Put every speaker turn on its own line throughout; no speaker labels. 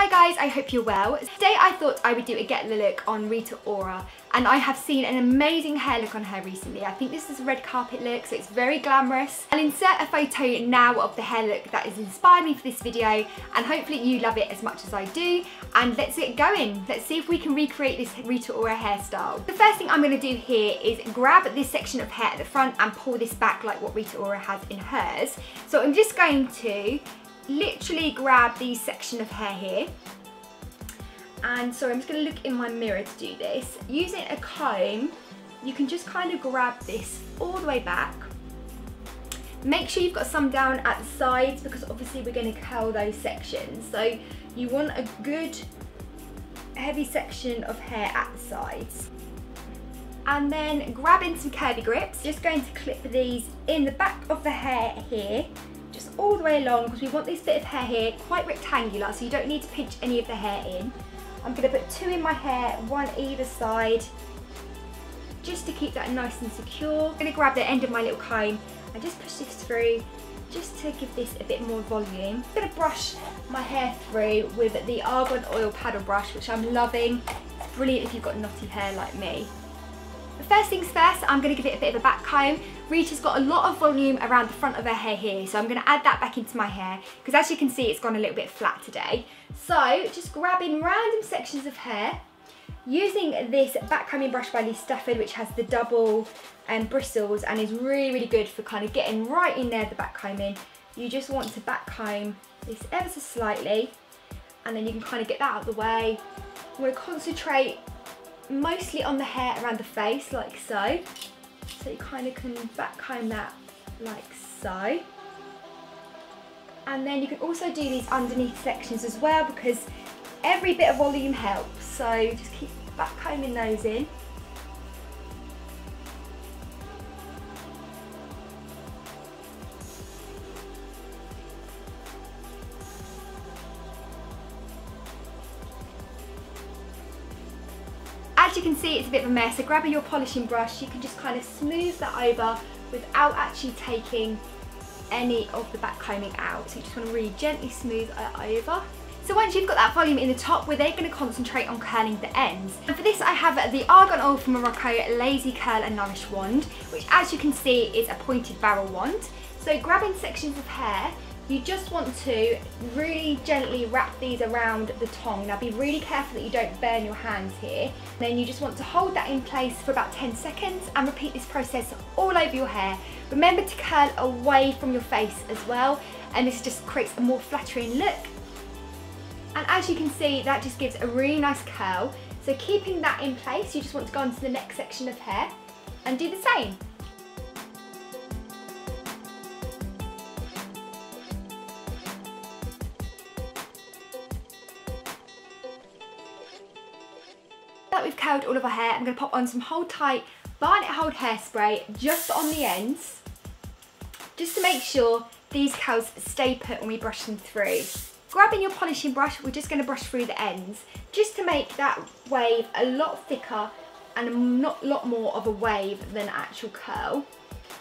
Hi guys, I hope you're well. Today I thought I would do a get the look on Rita Ora and I have seen an amazing hair look on her recently. I think this is a red carpet look so it's very glamorous. I'll insert a photo now of the hair look that has inspired me for this video and hopefully you love it as much as I do and let's get going. Let's see if we can recreate this Rita Ora hairstyle. The first thing I'm going to do here is grab this section of hair at the front and pull this back like what Rita Ora has in hers. So I'm just going to literally grab the section of hair here. And so I'm just going to look in my mirror to do this. Using a comb you can just kind of grab this all the way back. Make sure you've got some down at the sides because obviously we're going to curl those sections. So you want a good heavy section of hair at the sides. And then grabbing some kirby grips. Just going to clip these in the back of the hair here all the way along because we want this bit of hair here quite rectangular so you don't need to pinch any of the hair in. I'm going to put two in my hair, one either side just to keep that nice and secure. I'm going to grab the end of my little comb and just push this through just to give this a bit more volume. I'm going to brush my hair through with the Argan Oil paddle brush which I'm loving. It's brilliant if you've got knotty hair like me. First things first, I'm going to give it a bit of a back comb. Rita's got a lot of volume around the front of her hair here, so I'm going to add that back into my hair, because as you can see, it's gone a little bit flat today. So, just grabbing random sections of hair, using this back combing brush by Lee Stafford, which has the double um, bristles and is really, really good for kind of getting right in there, the back combing. You just want to back comb this ever so slightly, and then you can kind of get that out of the way. I'm to concentrate mostly on the hair around the face like so. So you kind of can back comb that like so. And then you can also do these underneath sections as well because every bit of volume helps. So just keep back combing those in. As you can see, it's a bit of a mess, so grabbing your polishing brush, you can just kind of smooth that over without actually taking any of the back combing out. So you just want to really gently smooth it over. So once you've got that volume in the top, we're then going to concentrate on curling the ends. And for this I have the Argan Oil from Morocco Lazy Curl and Nourish Wand, which as you can see is a pointed barrel wand. So grabbing sections of hair, you just want to really gently wrap these around the tongue. Now be really careful that you don't burn your hands here. Then you just want to hold that in place for about 10 seconds and repeat this process all over your hair. Remember to curl away from your face as well and this just creates a more flattering look. And as you can see that just gives a really nice curl. So keeping that in place you just want to go on to the next section of hair and do the same. That we've curled all of our hair, I'm going to pop on some Hold Tight Barnet Hold Hairspray just on the ends, just to make sure these curls stay put when we brush them through. Grabbing your polishing brush, we're just going to brush through the ends, just to make that wave a lot thicker and not a not, lot more of a wave than actual curl.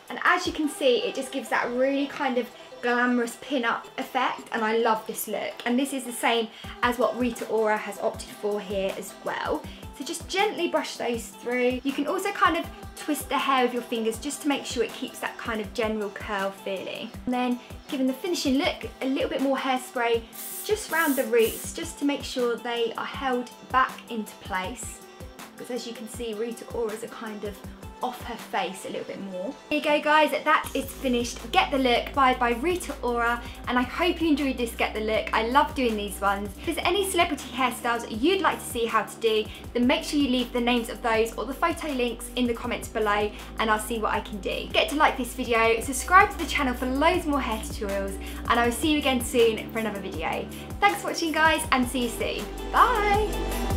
And as you can see, it just gives that really kind of glamorous pin-up effect and I love this look and this is the same as what Rita Ora has opted for here as well so just gently brush those through. You can also kind of twist the hair with your fingers just to make sure it keeps that kind of general curl feeling. And then giving the finishing look, a little bit more hairspray just around the roots just to make sure they are held back into place. Because as you can see, Rita Ora's a kind of off her face a little bit more. There you go guys, that is finished Get The Look by, by Rita Ora and I hope you enjoyed this Get The Look. I love doing these ones. If there's any celebrity hairstyles you'd like to see how to do then make sure you leave the names of those or the photo links in the comments below and I'll see what I can do. Get to like this video, subscribe to the channel for loads more hair tutorials and I will see you again soon for another video. Thanks for watching guys and see you soon. Bye!